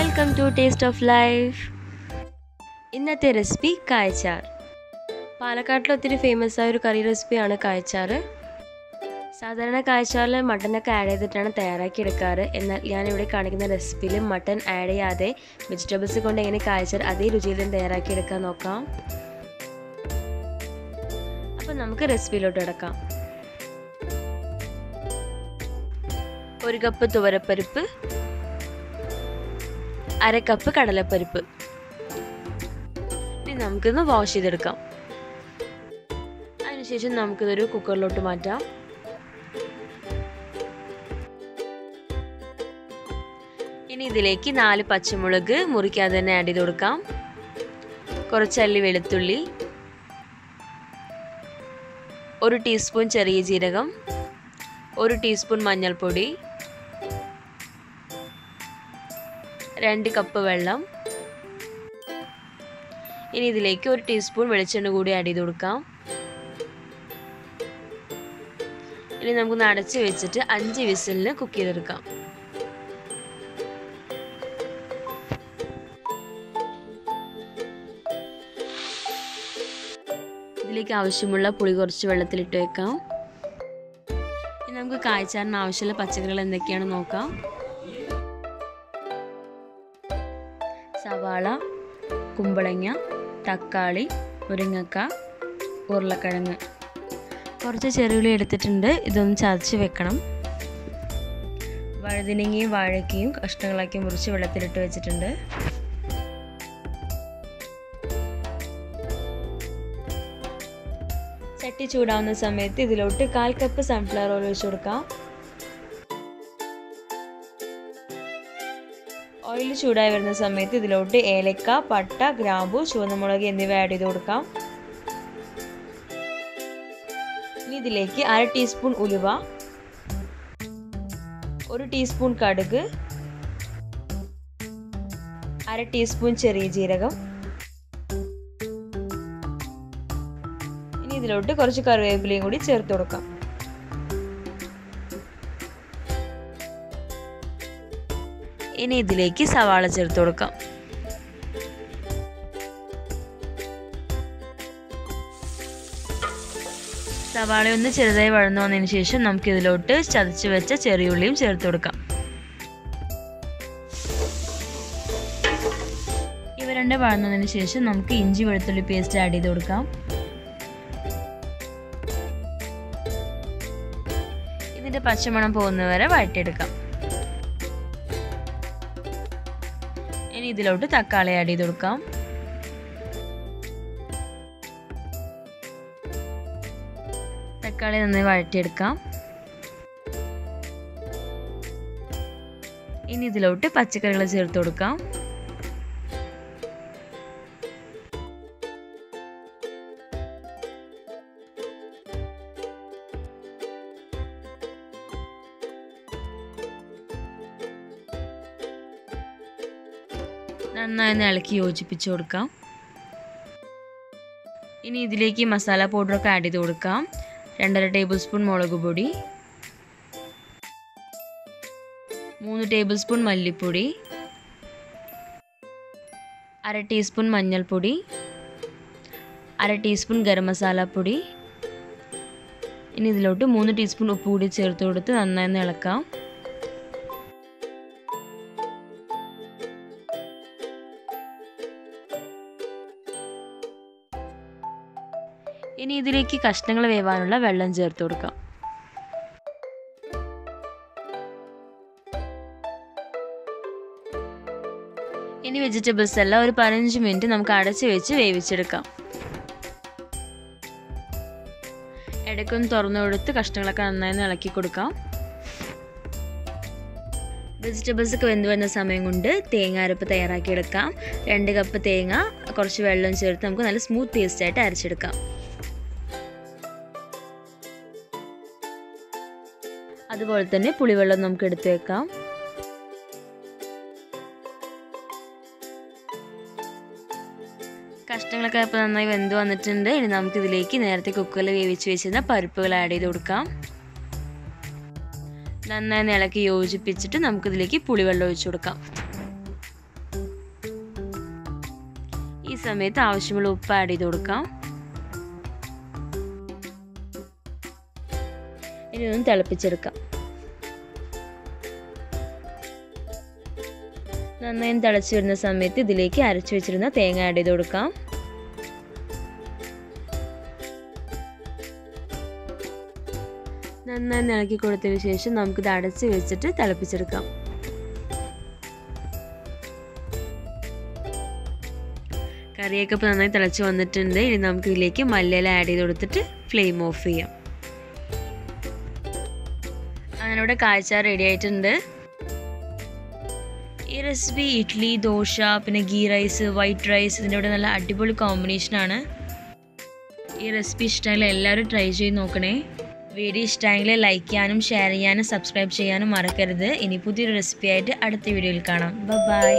Welcome to taste of life ഇന്നത്തെ recipe കായച്ചാർ. പാലക്കാട്ടിൽ ഒത്തിരി ഫേമസ് ആയ ഒരു കറി റെസിപ്പിയാണ് കായച്ചാർ. സാധാരണ കായച്ചാറിൽ മട്ടനൊക്കെ ആഡ് ചെയ്തിട്ടാണ് തയ്യാറാക്കി എടുക്കാറ്. എന്നാൽ ഞാനിവിടെ കാണിക്കുന്ന റെസിപ്പിയിൽ മട്ടൻ ആഡ് ചെയ്യാതെ വെജിറ്റബിൾസ് കൊണ്ട് എങ്ങനെ കായച്ചാർ അതേ രുചിയിൽ തന്നെ തയ്യാറാക്കി എടുക്കാൻ നോക്കാം. അപ്പം നമുക്ക് റെസിപ്പിയിലോട്ട് കിടക്കാം. ഒരു കപ്പ് തുവരപ്പരിപ്പ് അര കപ്പ് കടലപ്പരിപ്പ്. ഇനി നമുക്കിന്ന് വാഷ് ചെയ്തെടുക്കാം. അതിനുശേഷം നമുക്കിതൊരു കുക്കറിലോട്ട് മാറ്റാം. ഇനി ഇതിലേക്ക് നാല് പച്ചമുളക് മുറിക്കാതെ തന്നെ ആഡ് ചെയ്ത് കൊടുക്കാം. കുറച്ചല്ലി വെളുത്തുള്ളി. ഒരു ടീസ്പൂൺ ചെറിയ ജീരകം. ഒരു ടീസ്പൂൺ മഞ്ഞൾപ്പൊടി. രണ്ട് കപ്പ് വെള്ളം. ഇനി ഇതിലേക്ക് ഒരു ടീസ്പൂൺ വെളിച്ചെണ്ണ കൂടി ആഡ് ചെയ്ത് കൊടുക്കാം. ഇനി നമുക്ക് അടച്ച് വെച്ചിട്ട് അഞ്ച് വിസിലിന് കുക്ക് ചെയ്തെടുക്കാം. ഇതിലേക്ക് ആവശ്യമുള്ള പുളി കുറച്ച് വെള്ളത്തിലിട്ട് വെക്കാം. ഇനി നമുക്ക് കായ്ച്ചാറിന് ആവശ്യമുള്ള പച്ചക്കറികൾ എന്തൊക്കെയാണ് നോക്കാം. സവാള കുമ്പളങ്ങ തക്കാളി മുരിങ്ങക്ക ഉരുളക്കിഴങ്ങ്. കുറച്ച് ചെറുകിളി എടുത്തിട്ടുണ്ട്. ഇതൊന്ന് ചതച്ച് വെക്കണം. വഴുതിനങ്ങയും വാഴയ്ക്കയും കഷ്ണങ്ങളാക്കി മുറിച്ച് വെള്ളത്തിലിട്ട് വെച്ചിട്ടുണ്ട്. ചട്ടി ചൂടാവുന്ന സമയത്ത് ഇതിലോട്ട് കാൽ കപ്പ് സൺഫ്ലവർ ഓയിൽ ഒഴിച്ചു കൊടുക്കാം. ഓയിൽ ചൂടായി വരുന്ന സമയത്ത് ഇതിലോട്ട് ഏലക്ക പട്ട ഗ്രാമ്പു ചുവന്നമുളക് എന്നിവ ആഡ് ചെയ്ത് കൊടുക്കാം. ഇനി ഇതിലേക്ക് അര ടീസ്പൂൺ ഉലുവ ഒരു ടീസ്പൂൺ കടുക് അര ടീസ്പൂൺ ചെറിയ ജീരകം. ഇനി ഇതിലോട്ട് കുറച്ച് കറിവേപ്പിലയും കൂടി ചേർത്ത് കൊടുക്കാം. ഇനി ഇതിലേക്ക് സവാള ചേർത്ത് കൊടുക്കാം. സവാള ഒന്ന് ചെറുതായി വഴന്നു വന്നതിന് ശേഷം നമുക്ക് ഇതിലോട്ട് ചതച്ച് വെച്ച ചെറിയുള്ളിയും ചേർത്ത് കൊടുക്കാം. ഇവ രണ്ട് വഴന്നതിന് ശേഷം നമുക്ക് ഇഞ്ചി വെളുത്തുള്ളി പേസ്റ്റ് ആഡ് ചെയ്ത് കൊടുക്കാം. ഇതിന്റെ പച്ചമണം പോകുന്നവരെ വഴറ്റിയെടുക്കാം. ഇനി ഇതിലോട്ട് തക്കാളി ആഡ് ചെയ്ത് കൊടുക്കാം. തക്കാളി നന്നായി വഴറ്റിയെടുക്കാം. ഇനി ഇതിലോട്ട് പച്ചക്കറികൾ ചേർത്ത് കൊടുക്കാം. നന്നായി ഇളക്കി യോജിപ്പിച്ച് കൊടുക്കാം. ഇനി ഇതിലേക്ക് മസാല പൗഡറൊക്കെ ആഡ് ചെയ്ത് കൊടുക്കാം. രണ്ടര ടേബിൾ സ്പൂൺ മുളക് പൊടി. മൂന്ന് ടേബിൾ സ്പൂൺ മല്ലിപ്പൊടി. അര ടീസ്പൂൺ മഞ്ഞൾപ്പൊടി. അര ടീസ്പൂൺ ഗരം മസാലപ്പൊടി പൊടി. ഇനി ഇതിലോട്ട് മൂന്ന് ടീസ്പൂൺ ഉപ്പ് കൂടി ചേർത്ത് കൊടുത്ത് നന്നായി ഇളക്കാം. ഇനി ഇതിലേക്ക് കഷ്ണങ്ങൾ വേവാനുള്ള വെള്ളം ചേർത്ത് കൊടുക്കാം. ഇനി വെജിറ്റബിൾസ് എല്ലാം ഒരു പതിനഞ്ച് മിനിറ്റ് നമുക്ക് അടച്ച് വെച്ച് വേവിച്ചെടുക്കാം. ഇടയ്ക്കൊന്ന് തുറന്നു കൊടുത്ത് കഷ്ണങ്ങളൊക്കെ നന്നായി ഇളക്കി കൊടുക്കാം. വെജിറ്റബിൾസ് ഒക്കെ വെന്ത് വരുന്ന സമയം കൊണ്ട് തേങ്ങ അരപ്പ് തയ്യാറാക്കിയെടുക്കാം രണ്ട് കപ്പ് തേങ്ങ കുറച്ച് വെള്ളം ചേർത്ത് നമുക്ക് നല്ല സ്മൂത്ത് പേസ്റ്റായിട്ട് അരച്ചെടുക്കാം. അതുപോലെ തന്നെ പുളിവെള്ളം നമുക്ക് എടുത്തു വെക്കാം. കഷ്ണങ്ങളൊക്കെ ഇപ്പോൾ നന്നായി വെന്ത് വന്നിട്ടുണ്ട്. ഇനി നമുക്ക് ഇതിലേക്ക് നേരത്തെ കുക്കറിൽ വേവിച്ച് വെച്ചിരുന്ന പരിപ്പുകൾ ആഡ് ചെയ്ത് കൊടുക്കാം. നന്നായി ഇളക്കി യോജിപ്പിച്ചിട്ട് നമുക്ക് നമുക്കിതിലേക്ക് പുളിവെള്ളം ഒഴിച്ചു കൊടുക്കാം. ഈ സമയത്ത് ആവശ്യമുള്ള ഉപ്പ് ആഡ് ചെയ്ത് കൊടുക്കാം. ഇനി ഒന്ന് തിളപ്പിച്ചെടുക്കാം. നന്നായി തിളച്ച് വരുന്ന സമയത്ത് ഇതിലേക്ക് അരച്ചു വെച്ചിരുന്ന തേങ്ങ ആഡ് ചെയ്ത് കൊടുക്കാം. നന്നായി ഇളക്കി കൊടുത്തതിന് ശേഷം നമുക്കിത് അടച്ച് വെച്ചിട്ട് തിളപ്പിച്ചെടുക്കാം. കറിയൊക്കെ ഇപ്പോൾ നന്നായി തിളച്ച് വന്നിട്ടുണ്ട്. ഇനി നമുക്ക് ഇതിലേക്ക് മല്ലിയില ആഡ് ചെയ്ത് കൊടുത്തിട്ട് ഫ്ലെയിം ഓഫ് ചെയ്യാം. അങ്ങനെ ഇവിടെ കാഴ്ച റെഡി ആയിട്ടുണ്ട്. റെസിപ്പി ഇഡ്ഡലി ദോശ പിന്നെ ഗീ റൈസ് വൈറ്റ് റൈസ് ഇതിന്റെ കൂടെ നല്ല അടിപൊളി കോമ്പിനേഷനാണ് ഈ റെസിപ്പി ഇഷ്ടമായാലും എല്ലാവരും ട്രൈ ചെയ്ത് നോക്കണേ. വീഡിയോ ഇഷ്ടമായെങ്കിൽ ലൈക്ക് ചെയ്യാനും ഷെയർ ചെയ്യാനും സബ്സ്ക്രൈബ് ചെയ്യാനും മറക്കരുത്. ഇനി പുതിയൊരു റെസിപ്പി ആയിട്ട് അടുത്ത വീഡിയോയിൽ കാണാം. ബൈ